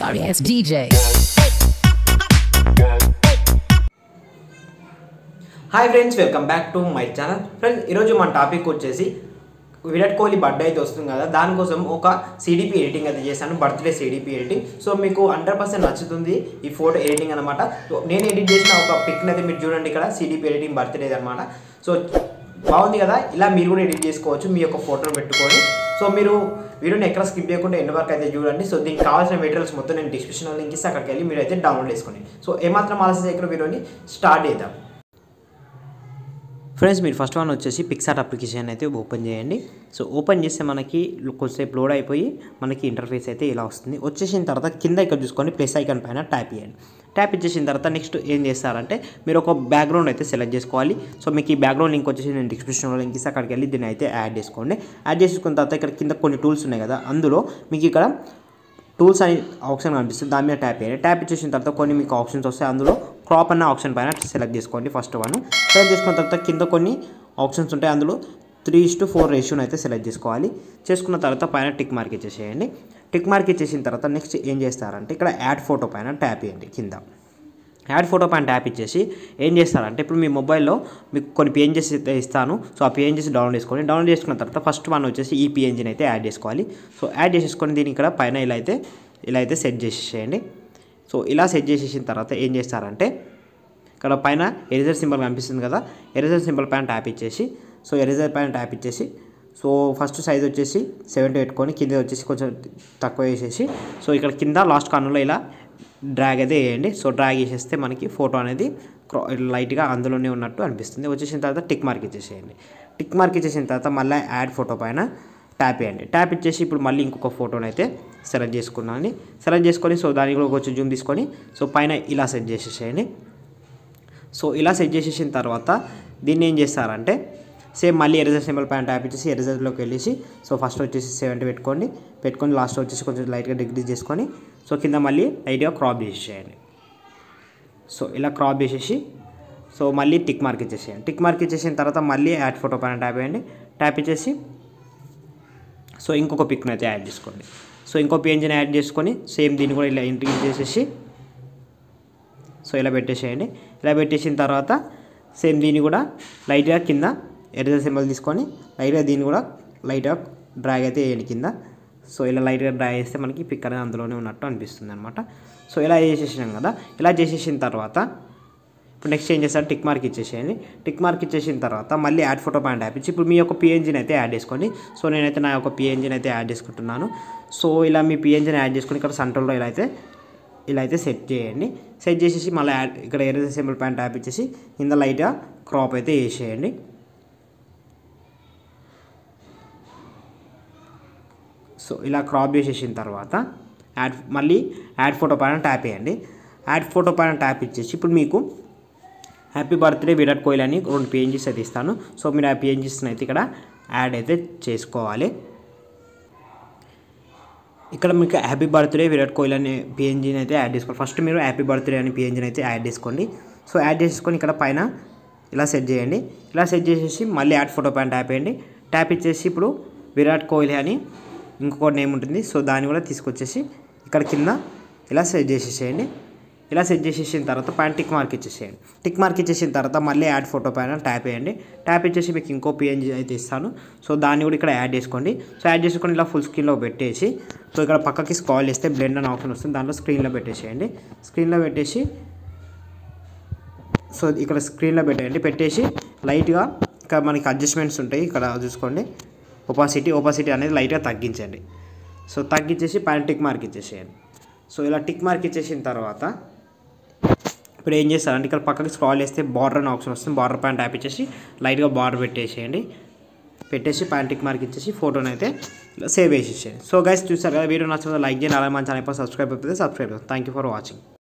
Sorry ass DJ. Hi friends welcome back to my channel friends ఈరోజు మన topic వచ్చేసి Virat Kohli birthday అయితే వస్తుంది కదా దానికోసం ఒక సిడిపి ఎడిటింగ్ అయితే చేశాను బర్త్డే సిడిపి ఎడిటింగ్ సో మీకు హండ్రెడ్ పర్సెంట్ నచ్చుతుంది ఈ ఫోటో ఎడిటింగ్ అనమాట సో నేను ఎడిట్ చేసిన ఒక పిక్ని అయితే మీరు చూడండి ఇక్కడ సిడిపి ఎడిటింగ్ బర్త్డే అనమాట సో బాగుంది కదా? ఇలా మీరు కూడా ఎడిట్ చేసుకోవచ్చు మీ యొక్క ఫోటోను పెట్టుకొని. సో మీరు వీడియోని ఎక్కడ స్కిప్ చేయకుండా ఎన్ని వరకు అయితే చూడండి. సో దీనికి కావాల్సిన మెటీరియల్స్ మొత్తం నేను డిస్క్రిప్షన్లో లింక్ ఇస్తే అక్కడికి వెళ్ళి మీరు అయితే డౌన్లోడ్ చేసుకోండి. సో ఏమాత్రం ఆలస్యం చేయకుండా వీడియోని స్టార్ట్ చేద్దాం. ఫ్రెండ్స్ మీరు ఫస్ట్ వన్ వచ్చేసి పిక్సార్ట్ అప్లికేషన్ అయితే ఓపెన్ చేయండి. సో ఓపెన్ చేస్తే మనకి కొద్దిసేపు లోడ్ అయిపోయి మనకి ఇంటర్ఫేస్ అయితే ఇలా వస్తుంది. వచ్చేసిన తర్వాత కింద ఇక్కడ చూసుకొని ప్లస్ ఐకాన్ పైన ట్యాప్ చేయండి. ట్యాప్ ఇచ్చేసిన తర్వాత నెక్స్ట్ ఏం చేస్తారంటే మీరు ఒక బ్యాక్గ్రౌండ్ అయితే సెలెక్ట్ చేసుకోవాలి. సో మీకు ఈ బ్యాక్గ్రౌండ్ లింక్ వచ్చేసి నేను డిస్క్రిప్షన్లో లింక్ ఇస్తే అక్కడికి వెళ్ళి దీన్ని అయితే యాడ్ చేసుకోండి. యాడ్ చేసుకున్న తర్వాత ఇక్కడ కింద కొన్ని టూల్స్ ఉన్నాయి కదా అందులో మీకు ఇక్కడ టూల్స్ అనే ఆప్షన్ కనిపిస్తుంది దాని మీద ట్యాప్ చేయండి. ట్యాప్ ఇచ్చేసిన తర్వాత కొన్ని మీకు ఆప్షన్స్ వస్తాయి అందులో క్రాప్ అన్న ఆప్షన్ పైన సెలెక్ట్ చేసుకోండి ఫస్ట్ వన్ సెలెక్ట్ చేసుకున్న తర్వాత కింద కొన్ని ఆప్షన్స్ ఉంటాయి. అందులో త్రీ ఇస్ టు ఫోర్ రేషియోని అయితే సెలెక్ట్ చేసుకోవాలి. చేసుకున్న తర్వాత పైన టిక్ మార్క్ ఇచ్చేసేయండి. టిక్ మార్క్ ఇచ్చేసిన తర్వాత నెక్స్ట్ ఏం చేస్తారంటే ఇక్కడ యాడ్ ఫోటో పైన ట్యాప్ చేయండి కింద. యాడ్ ఫోటో పైన ట్యాప్ ఇచ్చేసి ఏం చేస్తారంటే ఇప్పుడు మీ మొబైల్లో మీకు కొన్ని పిఎన్జెస్ అయితే ఇస్తాను. సో ఆ పిఎన్జెస్ డౌన్లోడ్ చేసుకోండి. డౌన్లోడ్ చేసుకున్న తర్వాత ఫస్ట్ వన్ వచ్చేసి ఈ పిఎన్జిని అయితే యాడ్ చేసుకోవాలి. సో యాడ్ చేసేసుకొని దీని ఇక్కడ పైన ఇలా అయితే ఇలా అయితే సెట్ చేసేసేయండి. సో ఇలా సెట్ చేసేసిన తర్వాత ఏం చేస్తారంటే ఇక్కడ పైన ఎరేజర్ సింబల్ కనిపిస్తుంది కదా ఎరేజర్ సింబల్ పైన ట్యాప్ ఇచ్చేసి సో ఎరేజర్ పైన ట్యాప్ ఇచ్చేసి సో ఫస్ట్ సైజ్ వచ్చేసి సెవెంటీ పెట్టుకొని కింద వచ్చేసి కొంచెం తక్కువ వేసేసి సో ఇక్కడ కింద లాస్ట్ కార్నర్లో ఇలా డ్రాగ్ అయితే వేయండి. సో డ్రాగ్ చేసేస్తే మనకి ఫోటో అనేది లైట్గా అందులోనే ఉన్నట్టు అనిపిస్తుంది. వచ్చేసిన తర్వాత టిక్ మార్క్ ఇచ్చేసేయండి. టిక్ మార్క్ ఇచ్చేసిన తర్వాత మళ్ళీ యాడ్ ఫోటో పైన ట్యాప్ చేయండి. ట్యాప్ ఇచ్చేసి ఇప్పుడు మళ్ళీ ఇంకొక ఫోటోని అయితే సెలెక్ట్ చేసుకున్నాను. సెలెక్ట్ చేసుకొని సో దానికి కూడా కొంచెం జూమ్ తీసుకొని సో పైన ఇలా సెట్ చేసేసేయండి. సో ఇలా సెట్ చేసేసిన తర్వాత దీన్ని ఏం చేస్తారంటే సేమ్ మళ్ళీ ఎరిజర్ సింబల్ పైన ట్యాప్ ఇచ్చేసి ఎరిజర్లోకి వెళ్ళేసి సో ఫస్ట్ వచ్చేసి సెవెంటీ పెట్టుకోండి. పెట్టుకొని లాస్ట్ వచ్చేసి కొంచెం లైట్గా డిగ్రీస్ చేసుకొని సో కింద మళ్ళీ లైట్గా క్రాప్ చేసేయండి సో ఇలా క్రాప్ చేసేసి సో మళ్ళీ టిక్ మార్క్ ఇచ్చేసేయండి. టిక్ మార్క్ ఇచ్చేసిన తర్వాత మళ్ళీ యాడ్ ఫోటో పైన ట్యాప్ చేయండి. ట్యాప్ ఇచ్చేసి సో ఇంకొక పిక్ని అయితే యాడ్ చేసుకోండి. సో ఇంకో పేజ్ని యాడ్ చేసుకొని సేమ్ దీన్ని కూడా ఇలా ఇంట్రీ చేసేసి సో ఇలా పెట్టేసేయండి. ఇలా పెట్టేసిన తర్వాత సేమ్ దీన్ని కూడా లైట్గా కింద ఎరేజర్ సింబల్ తీసుకొని లైట్గా దీన్ని కూడా లైట్గా డ్రాగ్ అయితే వేయండి కింద. సో ఇలా లైట్గా డ్రా చేస్తే మనకి పిక్ అనేది అందులోనే ఉన్నట్టు అనిపిస్తుంది అనమాట సో ఇలా చేసేసినాం కదా. ఇలా చేసేసిన తర్వాత ఇప్పుడు నెక్స్ట్ ఏం చేస్తారు టిక్ మార్క్ ఇచ్చేసేయండి. టిక్ మార్క్ ఇచ్చేసిన తర్వాత మళ్ళీ యాడ్ ఫోటో పాయింట్ యాప్ ఇచ్చి ఇప్పుడు మీ యొక్క పిఎన్జిని అయితే యాడ్ చేసుకోండి. సో నేనైతే నా యొక్క పిఎన్జిని అయితే యాడ్ చేసుకుంటున్నాను. సో ఇలా మీ పిఎన్జిని యాడ్ చేసుకుని ఇక్కడ సెంట్రల్లో ఇలా అయితే ఇలా అయితే సెట్ చేయండి. సెట్ చేసేసి మళ్ళీ యాడ్ ఇక్కడ ఎరేజర్ సింబల్ పాయింట్ ట్యాప్ ఇచ్చేసి కింద లైట్గా క్రాప్ అయితే వేసేయండి. సో ఇలా క్రాప్ చేసేసిన తర్వాత యాడ్ మళ్ళీ యాడ్ ఫోటో పైన ట్యాప్ వేయండి యాడ్ ఫోటో పైన ట్యాప్ ఇచ్చేసి ఇప్పుడు మీకు హ్యాపీ బర్త్డే విరాట్ కోహ్లీ అని రెండు పిఎన్జీస్ అయితే ఇస్తాను. సో మీరు ఆ పిఎన్జీస్ని అయితే ఇక్కడ యాడ్ అయితే చేసుకోవాలి. ఇక్కడ మీకు హ్యాపీ బర్త్డే విరాట్ కోహ్లీ అనే పిఎన్జీని అయితే యాడ్ చేసుకోవాలి. ఫస్ట్ మీరు హ్యాపీ బర్త్డే అనే పిఎన్జీని అయితే యాడ్ చేసుకోండి. సో యాడ్ చేసుకొని ఇక్కడ పైన ఇలా సెట్ చేయండి. ఇలా సెట్ చేసేసి మళ్ళీ యాడ్ ఫోటో పైన ట్యాప్ చేయండి. ట్యాప్ ఇచ్చేసి ఇప్పుడు విరాట్ కోహ్లీ అని ఇంకొక నేమ్ ఉంటుంది. సో దాన్ని కూడా తీసుకొచ్చేసి ఇక్కడ కింద ఇలా సెట్ చేసేసేయండి. ఇలా సెట్ చేసేసిన తర్వాత పైన టిక్ మార్క్ ఇచ్చేసేయండి. టిక్ మార్క్ ఇచ్చేసిన తర్వాత మళ్ళీ యాడ్ ఫోటో పైన ట్యాప్ వేయండి. ట్యాప్ ఇచ్చేసి మీకు ఇంకో పిఎన్జీ అయితే ఇస్తాను. సో దాన్ని కూడా ఇక్కడ యాడ్ చేసుకోండి. సో యాడ్ చేసుకొని ఇలా ఫుల్ స్క్రీన్లో పెట్టేసి సో ఇక్కడ పక్కకి స్కాల్ చేస్తే బ్లెండ్ అని ఆప్షన్ వస్తుంది. దాంట్లో స్క్రీన్లో పెట్టేసేయండి. స్క్రీన్లో పెట్టేసి సో ఇక్కడ స్క్రీన్లో పెట్టేయండి. పెట్టేసి లైట్గా ఇక్కడ మనకి అడ్జస్ట్మెంట్స్ ఉంటాయి. ఇక్కడ చూసుకోండి. ఒపాసిటీ ఒపాసిటీ అనేది లైట్గా తగ్గించండి. సో తగ్గించేసి పైన టిక్ మార్క్ ఇచ్చేసేయండి. సో ఇలా టిక్ మార్క్ ఇచ్చేసిన తర్వాత ఇప్పుడు ఏం చేస్తారంటే ఇక్కడ పక్కకి స్క్రాల్ చేస్తే బార్డర్ అనే ఆప్షన్ వస్తుంది. బార్డర్ పైన ట్యాప్ ఇచ్చేసి లైట్గా బార్డర్ పెట్టేసేయండి. పెట్టేసి పైన టిక్ మార్క్ ఇచ్చేసి ఫోటోని అయితే సేవ్ చేసేసేయండి. సో గైస్ చూసారు కదా వీడియో నచ్చిన లైక్ చేయండి. అలాగే మన ఛానల్ సబ్స్క్రైబ్ అయిపోతే subscribe thank you for watching